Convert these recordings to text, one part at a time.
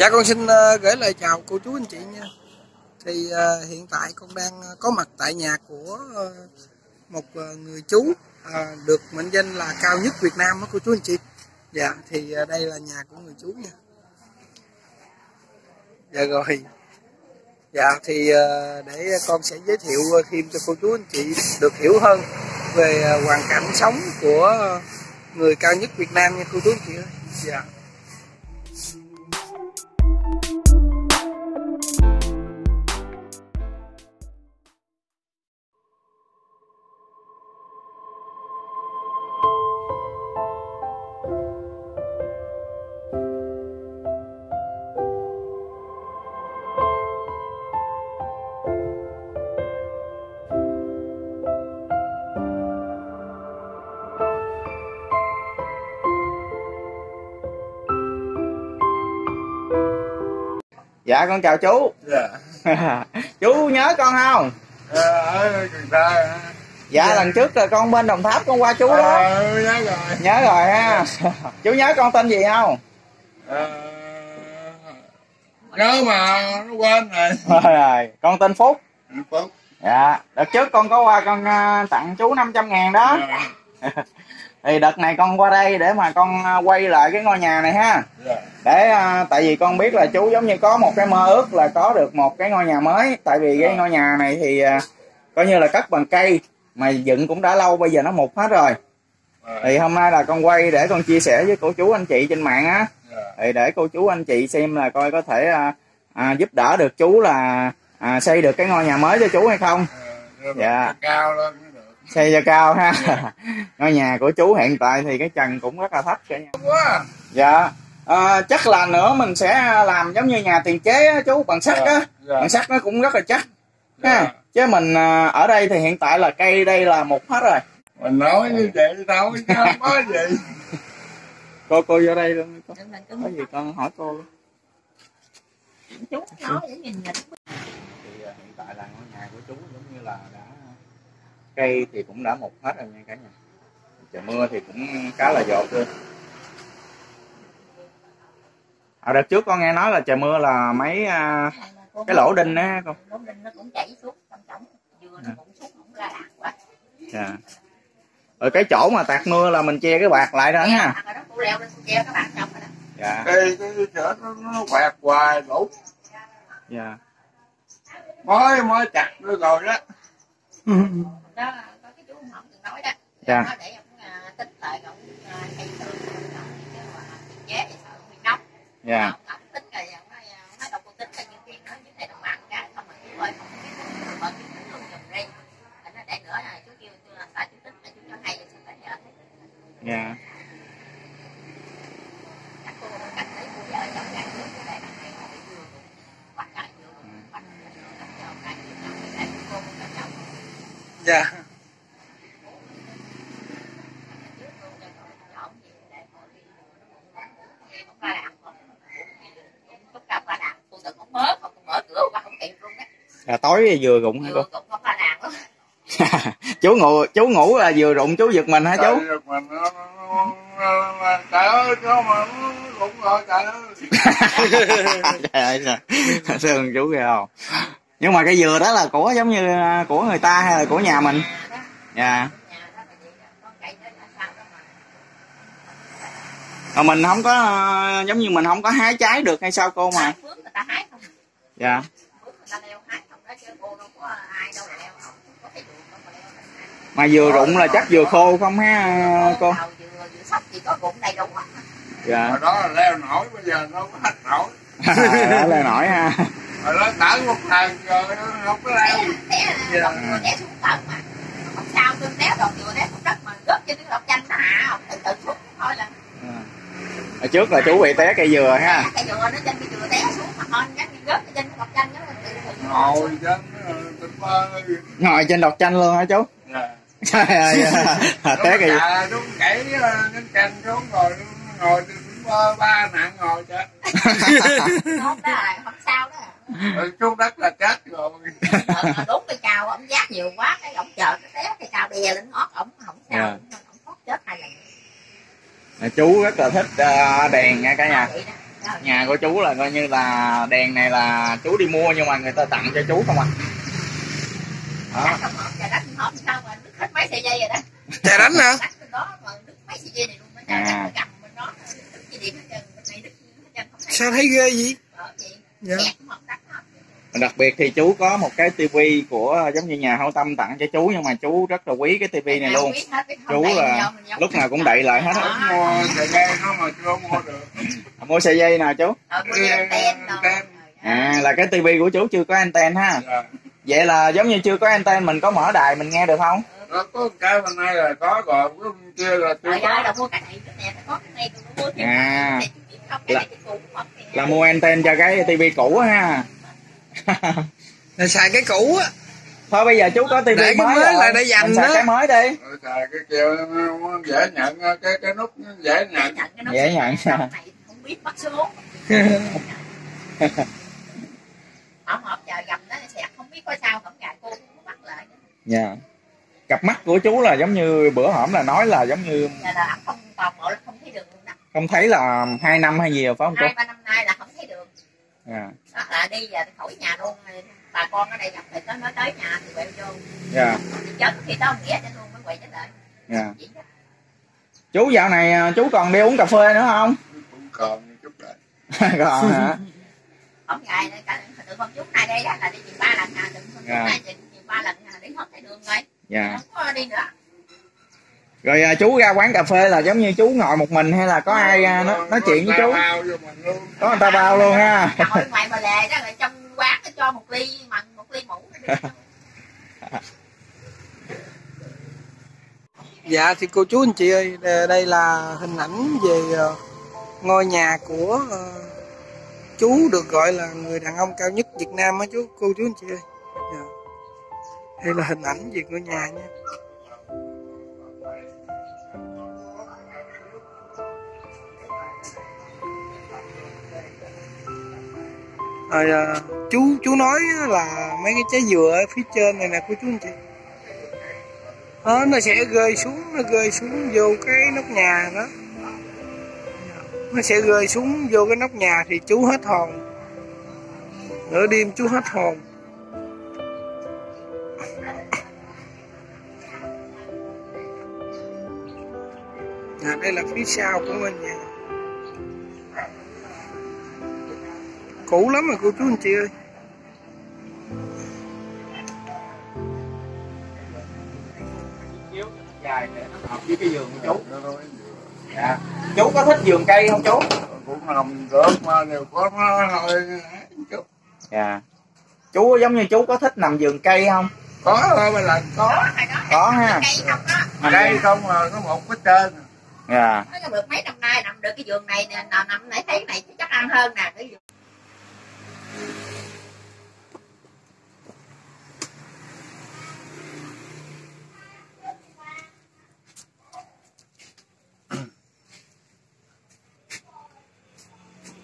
Dạ con xin ờ, gửi lời chào cô chú anh chị nha. Thì uh, hiện tại con đang ờ, có mặt tại nhà của uh, một uh, người chú uh, được mệnh danh là cao nhất Việt Nam đó cô chú anh chị. Dạ thì uh, đây là nhà của người chú nha. Dạ rồi. Dạ thì uh, để con sẽ giới thiệu thêm cho cô chú anh chị được hiểu hơn về uh, hoàn cảnh sống của uh, người cao nhất Việt Nam nha cô chú anh chị ơi. Dạ. Dạ con chào chú Dạ. chú nhớ con không Ờ, ở Cần Thơ hả? dạ Dạ. lần trước là con bên đồng tháp con qua chú đó Ờ, nhớ rồi. nhớ rồi ha chú nhớ con tên gì không Ờ, nhớ mà nó quên rồi. rồi rồi con tên phúc phúc. dạ đợt trước con có qua con à, tặng chú 500 ngàn đó Ờ, thì đợt này con qua đây để mà con à, quay lại cái ngôi nhà này ha dạ. để à, tại vì con biết là chú giống như có một cái mơ ước là có được một cái ngôi nhà mới tại vì cái Ờ. ngôi nhà này thì à, coi như là cất bằng cây mà dựng cũng đã lâu bây giờ nó mục hết rồi Ờ, thì hôm nay là con quay để con chia sẻ với cô chú anh chị trên mạng á dạ. thì để cô chú anh chị xem là coi có thể à, à, giúp đỡ được chú là à, xây được cái ngôi nhà mới cho chú hay không Dạ. cao lên. Xây cho cao ha. Ngôi nhà của chú hiện tại thì cái trần cũng rất là thấp cả nhà. Quá. dạ. À, chắc là nữa mình sẽ làm giống như nhà tiền chế á, chú bằng sắt á. Dạ. bằng sắt nó cũng rất là chắc. Ha Dạ. chứ mình à, ở đây thì hiện tại là cây đây là một hết rồi. Mình nói như vậy đâu chứ không có gì. cô cô vô đây luôn có, Đừng có gì con hỏi cô luôn. Chú nói để nhìn nhìn. Thì à, hiện tại là ngôi nhà của chú giống như là đã cây thì cũng đã mục hết rồi nha cả nhà. Trời mưa thì cũng khá là dột luôn. À, đợt trước con nghe nói là trời mưa là mấy à, cái lỗ đinh á con. Lỗ đinh nó cũng chảy xuống trong trống. Dừa nó cũng xuống không ra đạn quá. Dạ. Rồi cái chỗ mà tạt mưa là mình che cái bạc lại đó ha. Hoặc là nó cô leo lên treo các bạn trong rồi đó. Dạ. Cái, cái chợ nó, nó quẹt hoài đủ. dạ. Mới mới chặt nó rồi đó. đó có cái chú ông từng nói đó. Dạ. nó để ông à, tính lại ông à, hay thương ông mà chế thì sợ bị nóng. Dạ ông ông tính rồi ông nói ông nói đâu có tính là những chuyện đó những này đồng ăn cái không mà chú ơi không biết mà cái chú luôn dùm đi Thành ra để nữa là chú kêu tôi là sao chú tính là chú cho hay rồi sao phải nhờ thế dạ các cô cắt lấy cô vợ chồng cái cô để đằng này họ bị vừa quạt cái vừa quạt cái chồng cái chồng cái để cô cả chồng Dạ. trước luôn cho rồi chọn gì để họ đi không ra đạn không không ra qua đạn cô tự không mở không mở cửa qua không kịp luôn đó là tối vừa rụng hả cô chú ngủ chú ngủ là vừa rụng chú giật mình hả chú Trời ơi, Mình nó, nó, nó, nó, trời ơi, nó mà nó cũng rồi trời ơi. trời ơi trời. thương chú ghê không nhưng mà cái dừa đó là của giống như à, của người ta hay là của nhà mình? Dạ. Đó mà mình không có à, giống như mình không có hái trái được hay sao cô mà? Hái mướn người ta hái không? Dạ. Mướn người ta leo hái không đó chứ cô đâu có ai đâu mà leo leo dừa rụng là chắc dừa khô không ha cô vừa vừa hết. Dạ. Đó là leo nổi, bây giờ nó hết nổi. đó là nổi ha Hồi đó tở một lần rồi nó không có leo. té té xuống tận mà không sao tôi té đọc vừa té xuống đất mà gớt trên cái đọc chanh nó hạ không từ từ xuống thôi là hồi trước là chú bị té cây dừa ha cái dừa nó trên cái dừa té xuống mà thôi nhắc đi gớt trên đọc chanh nó Ngồi trên ngồi trên đọt chanh luôn hả chú Dạ. trời ơi à, té cây Dạ, đúng kể cái canh xuống rồi nó ngồi ba nặng ngồi chết. không đó là không sao đó Rồi xuống đất là chết rồi. Đợt mà đúng cái cao ông giác nhiều quá cái ông chờ nó té cái cao đè lên ngót ổng không sao Dạ. ổng thoát chết hai lần À, chú rất là thích à, đèn nha cả nhà vậy đó nhà của chú là coi như là đèn này là chú đi mua nhưng mà người ta tặng cho chú không à đó giờ đánh hả? Đánh bên đó mà đứt mấy sợi dây này luôn, bên À. Sao thấy ghê vậy? Ờ, vậy. Dạ. Kẹt cũng không đánh hết. Đặc biệt thì chú có một cái tivi của giống như nhà hảo tâm tặng cho chú nhưng mà chú rất là quý cái tivi này luôn. hết, chú là lúc nào cũng đậy lại hết. mua sợi dây nó mà chưa mua được. Mua sợi dây nào chú? Ờ, à là cái tivi của chú chưa có anten ha? Dạ. vậy là giống như chưa có anten mình có mở đài mình nghe được không? Nó có một cái bên này là có rồi cái kia là chưa có đâu mua cái này, cái này phải có cái này, tôi mua thêm À. thì- là mua anten cho cái tivi cũ ha Là xài cái cũ á. thôi bây giờ chú có tivi mới mới rồi là để dành xài đó. cái mới đi. Rồi xài cái kia nó dễ nhận cái cái nút dễ nhận. Nhận cái nút Dễ nhận. không biết bắt số họ họp chờ gặp nó sẽ không biết có sao không gà cô cũng có bắt lại. Dạ. Cặp mắt của chú là giống như bữa hổm là nói là giống như là là không toàn bộ là không thấy đường luôn đó. không thấy là hai năm hay gì rồi phải không hai chú ba năm nay là không thấy đường dạ đó là đi giờ khỏi nhà luôn. Bà con ở đây gặp thì nó nói tới nhà thì quẹo vô. Dạ. Thì chết khi đó nghĩa cho luôn mới quậy trở lại. Dạ. Đó. chú dạo này à, chú còn đi uống cà phê nữa không? Cũng còn chút đấy còn hả? Không ngày này cả từ hôm chút này đây đó là đi chừng ba lần à từ hôm chút Dạ. này chừng chừng ba lần à đi hết thấy đường rồi. Dạ. Không có đi nữa rồi à, chú ra quán cà phê là giống như chú ngồi một mình hay là có ai à, nói, nói chuyện với chú bao vô mình luôn có người ta bao luôn ha ngồi ngoài mà lề đó là trong quán nó cho một ly mặn một ly mũ nó đi. Dạ thì cô chú anh chị ơi, đây là hình ảnh về ờ, ngôi nhà của ờ, chú được gọi là người đàn ông cao nhất Việt Nam á chú, cô chú anh chị ơi. Dạ. Đây là hình ảnh về ngôi nhà nha. Rồi à, chú chú nói là mấy cái trái dừa ở phía trên này nè của chú anh chị. Đó, nó sẽ rơi xuống nó rơi xuống vô cái nóc nhà đó. Nó sẽ rơi xuống vô cái nóc nhà thì chú hết hồn. Nửa đêm chú hết hồn. À, đây là phía sau của ngôi nhà. Cũ lắm rồi cô chú anh chị ơi. Dài để nó hợp với cái giường của chú dạ. chú có thích vườn cây không chú? Cũng nằm được mà đều có nó thôi chút dạ. Chú giống như chú có thích nằm vườn cây không? Có thôi mà lần có. Có ha. Cây không đó. Nằm đây không mà có một cái trên dạ. Nói được mấy năm nay nằm được cái giường này nè nào nằm nãy thấy này chắc ăn hơn nè cái giường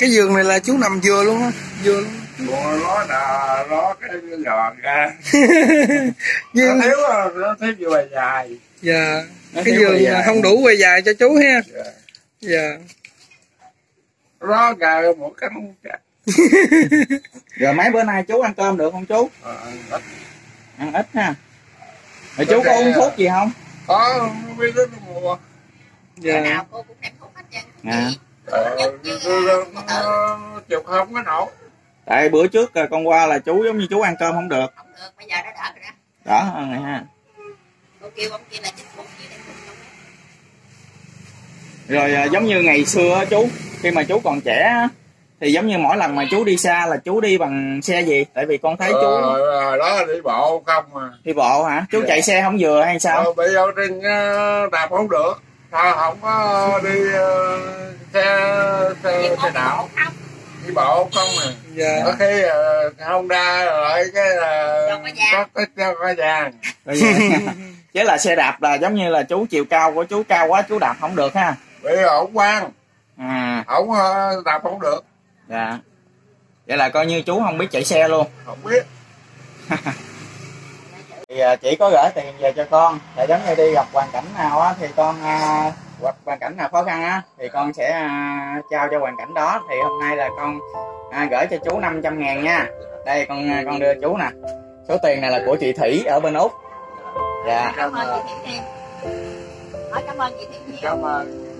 cái giường này là chú nằm vừa luôn á. Vừa luôn. Còn nó là nó cái giò ra. Nhưng nó thiếu nó thiếu dài. Dạ Nó cái giường dài. không đủ bề dài cho chú ha. Dạ. dạ. Nó ra một cái không chặt rồi mấy bữa nay chú ăn cơm được không chú? Ờ, ít. ăn ít ha. Rồi chú có uống thuốc gì không? Có không biết nó mua dạ. Nào cô cũng đem thuốc hết trơn. À. Ờ, nhất chứ chịu không có nổi tại bữa trước à, con qua là chú giống như chú ăn cơm không được. Không được bây giờ nó đỡ rồi đó. Đó hơn này ha. Kêu ông kia là chích rồi à, giống như ngày xưa á, chú khi mà chú còn trẻ á, thì giống như mỗi lần mà chú đi xa là chú đi bằng xe gì? Tại vì con thấy chú Ờ, đó đi bộ không mà đi bộ hả? Chú Dạ. chạy xe không vừa hay sao? Ờ, bị ở trên ờ, đạp không được sao không có đi ờ, xe xe, xe đảo đi bộ không à. Dạ. Có khi uh, Honda lại cái là Cho có cái cho có vàng chứ là xe đạp là giống như là chú chiều cao của chú cao quá chú đạp không được ha? Bị ổng quan à. Ổng ờ, đạp không được. Dạ. Vậy là coi như chú không biết chạy xe luôn. Không biết thì à, chỉ có gửi tiền về cho con để giống như đi gặp hoàn cảnh nào á thì con à, hoặc hoàn cảnh nào khó khăn á thì con sẽ à, trao cho hoàn cảnh đó. Thì hôm nay là con à, gửi cho chú 500 ngàn nha. Đây con à, con đưa chú nè. Số tiền này là của chị Thủy ở bên Úc. Dạ. Cảm ơn chị Thiện Hiền. Cảm ơn chị Thiện Hiền. Cảm ơn.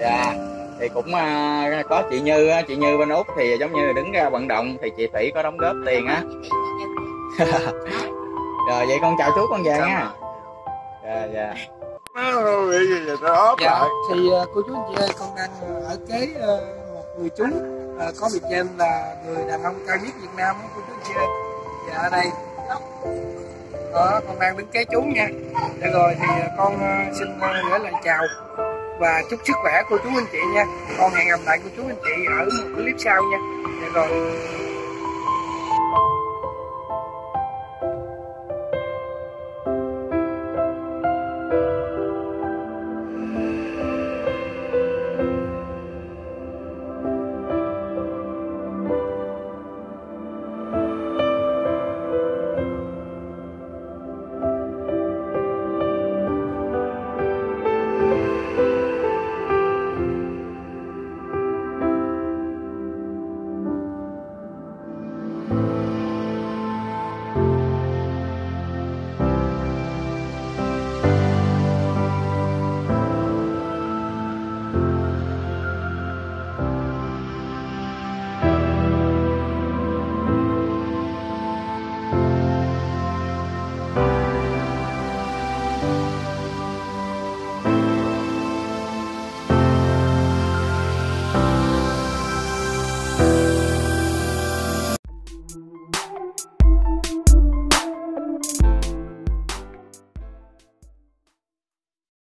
Dạ. Thì cũng à, có chị Như á, chị Như bên Úc thì giống như là đứng ra vận động thì chị Thủy có đóng góp tiền á. Chị Thiện Hiền rồi vậy con chào chú con về nha. dạ dạ. Dạ thì ờ, cô chú anh chị ơi con đang ờ, ở kế ờ, một người chú ờ, có biệt danh là người đàn ông cao nhất Việt Nam cô chú anh chị ơi. Dạ ở đây. Đó. Con đang đứng kế chú nha. Dạ rồi thì con xin gửi lời chào và chúc sức khỏe cô chú anh chị nha. Con hẹn gặp lại cô chú anh chị ở một clip sau nha. Dạ rồi